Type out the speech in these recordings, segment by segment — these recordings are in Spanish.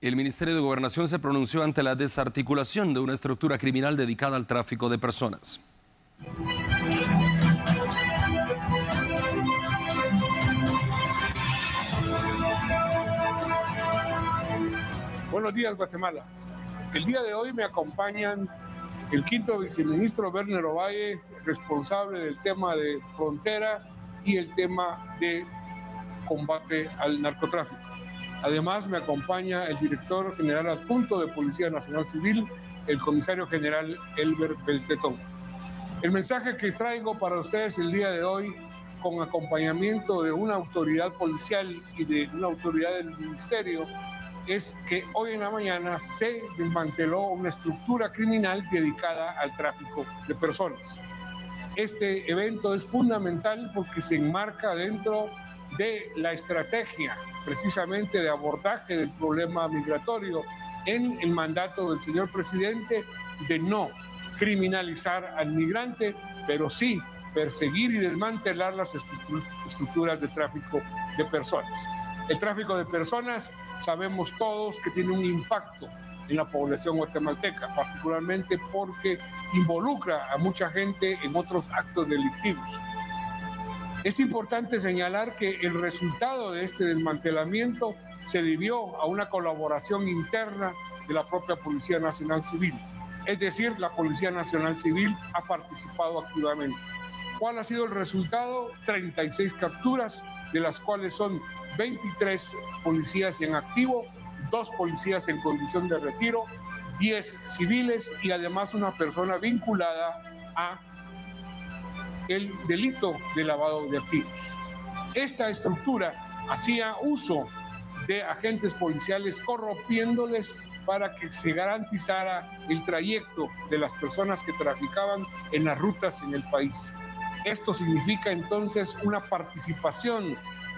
El Ministerio de Gobernación se pronunció ante la desarticulación de una estructura criminal dedicada al tráfico de personas. Buenos días, Guatemala. El día de hoy me acompañan el quinto viceministro Werner Ovalle, responsable del tema de frontera y el tema de combate al narcotráfico. Además, me acompaña el director general adjunto de Policía Nacional Civil, el comisario general Elber Beltetón. El mensaje que traigo para ustedes el día de hoy, con acompañamiento de una autoridad policial y de una autoridad del ministerio, es que hoy en la mañana se desmanteló una estructura criminal dedicada al tráfico de personas. Este evento es fundamental porque se enmarca dentro de la estrategia precisamente de abordaje del problema migratorio en el mandato del señor presidente de no criminalizar al migrante, pero sí perseguir y desmantelar las estructuras de tráfico de personas. El tráfico de personas sabemos todos que tiene un impacto en la población guatemalteca, particularmente porque involucra a mucha gente en otros actos delictivos. Es importante señalar que el resultado de este desmantelamiento se debió a una colaboración interna de la propia Policía Nacional Civil. Es decir, la Policía Nacional Civil ha participado activamente. ¿Cuál ha sido el resultado? 36 capturas, de las cuales son 23 policías en activo, dos policías en condición de retiro, 10 civiles y además una persona vinculada a el delito de lavado de activos. Esta estructura hacía uso de agentes policiales corrompiéndoles para que se garantizara el trayecto de las personas que traficaban en las rutas en el país. Esto significa entonces una participación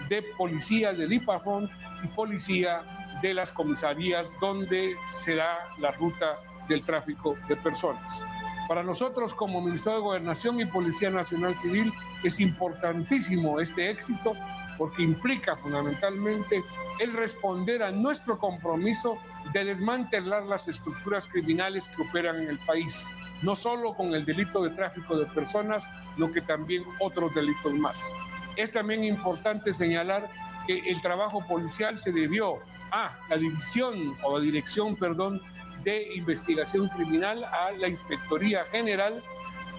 de policía del IPAFON y policía de las comisarías donde se da la ruta del tráfico de personas. Para nosotros como Ministerio de Gobernación y Policía Nacional Civil es importantísimo este éxito porque implica fundamentalmente el responder a nuestro compromiso de desmantelar las estructuras criminales que operan en el país, no solo con el delito de tráfico de personas, sino que también otros delitos más. Es también importante señalar que el trabajo policial se debió a la división o la dirección, perdón, de Investigación Criminal a la Inspectoría General.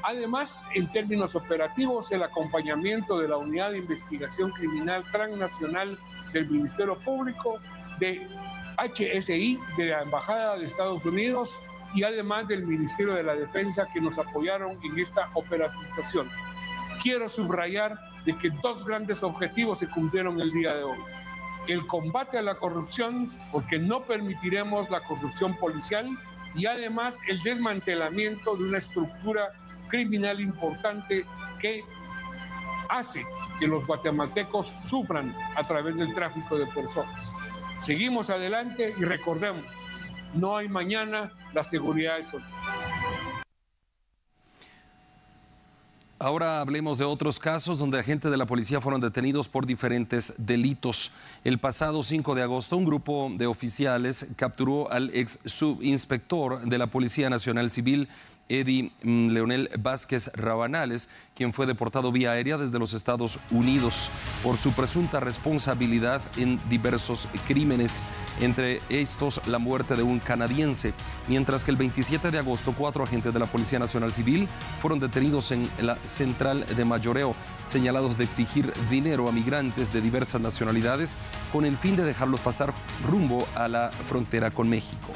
Además, en términos operativos, el acompañamiento de la Unidad de Investigación Criminal Transnacional del Ministerio Público, de HSI, de la Embajada de Estados Unidos y además del Ministerio de la Defensa que nos apoyaron en esta operativización. Quiero subrayar de que dos grandes objetivos se cumplieron el día de hoy el combate a la corrupción, porque no permitiremos la corrupción policial y además el desmantelamiento de una estructura criminal importante que hace que los guatemaltecos sufran a través del tráfico de personas. Seguimos adelante y recordemos, no hay mañana, la seguridad es hoy. Ahora hablemos de otros casos donde agentes de la policía fueron detenidos por diferentes delitos. El pasado 5 de agosto, un grupo de oficiales capturó al ex subinspector de la Policía Nacional Civil Eddie mm, Leonel Vázquez Rabanales, quien fue deportado vía aérea desde los Estados Unidos por su presunta responsabilidad en diversos crímenes, entre estos la muerte de un canadiense, mientras que el 27 de agosto cuatro agentes de la Policía Nacional Civil fueron detenidos en la central de mayoreo, señalados de exigir dinero a migrantes de diversas nacionalidades con el fin de dejarlos pasar rumbo a la frontera con México.